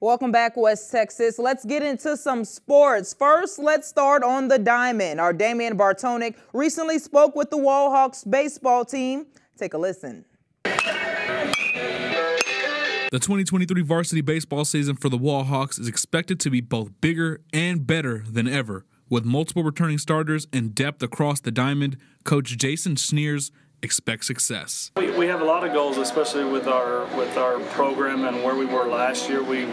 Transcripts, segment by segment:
Welcome back, West Texas. Let's get into some sports. First, let's start on the diamond. Our Damian Bartonic recently spoke with the Wall Hawks baseball team. Take a listen. The 2023 varsity baseball season for the Wall Hawks is expected to be both bigger and better than ever. With multiple returning starters and depth across the diamond, Coach Jason Schneers expect success. We, we have a lot of goals, especially with our with our program and where we were last year. We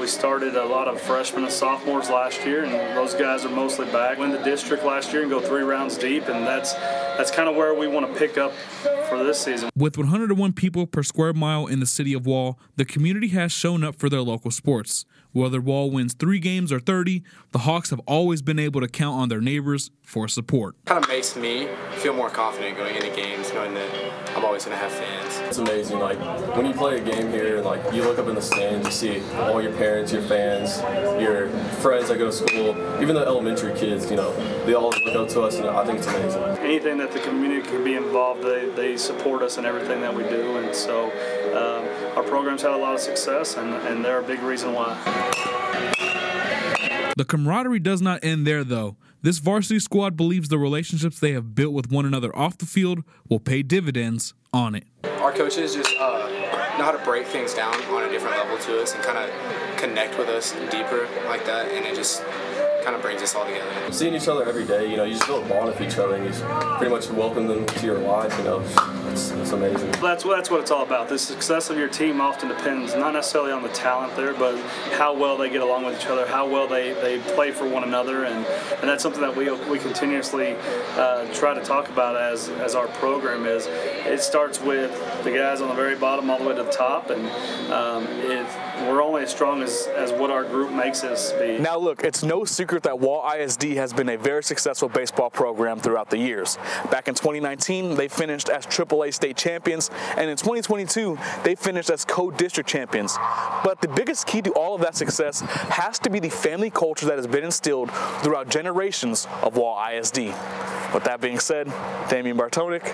we started a lot of freshmen and sophomores last year, and those guys are mostly back. Win the district last year and go three rounds deep, and that's that's kind of where we want to pick up for this season. With 101 people per square mile in the city of Wall, the community has shown up for their local sports. Whether Wall wins three games or 30, the Hawks have always been able to count on their neighbors for support. Kind of makes me feel more confident going into games, knowing that I'm always going to have fans. It's amazing. Like when you play a game here, like you look up in the stands, you see all your parents, your fans, your friends that go to school, even the elementary kids. You know, they all look up to us, and I think it's amazing. Anything that the community can be involved, they, they support us in everything that we do, and so um, our program's had a lot of success, and, and they're a big reason why. The camaraderie does not end there, though. This varsity squad believes the relationships they have built with one another off the field will pay dividends on it. Our coaches just uh, know how to break things down on a different level to us and kind of connect with us deeper like that, and it just kind of brings us all together. Seeing each other every day, you know, you just build a bond with each other, and you pretty much welcome them to your life. You know, it's, it's amazing. That's that's what it's all about. The success of your team often depends not necessarily on the talent there, but how well they get along with each other, how well they, they play for one another, and, and that's something that we we continuously uh, try to talk about as as our program is. It starts with the guys on the very bottom all the way to the top, and um, it, we're only as strong as, as what our group makes us be. Now look, it's no secret that Wall ISD has been a very successful baseball program throughout the years. Back in 2019, they finished as AAA state champions, and in 2022, they finished as co-district champions. But the biggest key to all of that success has to be the family culture that has been instilled throughout generations of Wall ISD. With that being said, Damian Bartonic,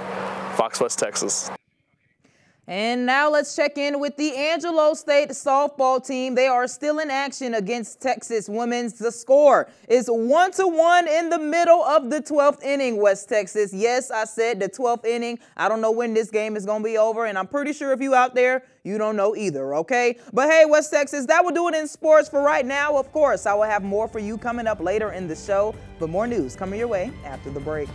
Fox West, Texas. And now let's check in with the Angelo State softball team. They are still in action against Texas women's. The score is one to one in the middle of the 12th inning, West Texas. Yes, I said the 12th inning. I don't know when this game is going to be over, and I'm pretty sure if you out there, you don't know either, okay? But hey, West Texas, that will do it in sports for right now. Of course, I will have more for you coming up later in the show, but more news coming your way after the break.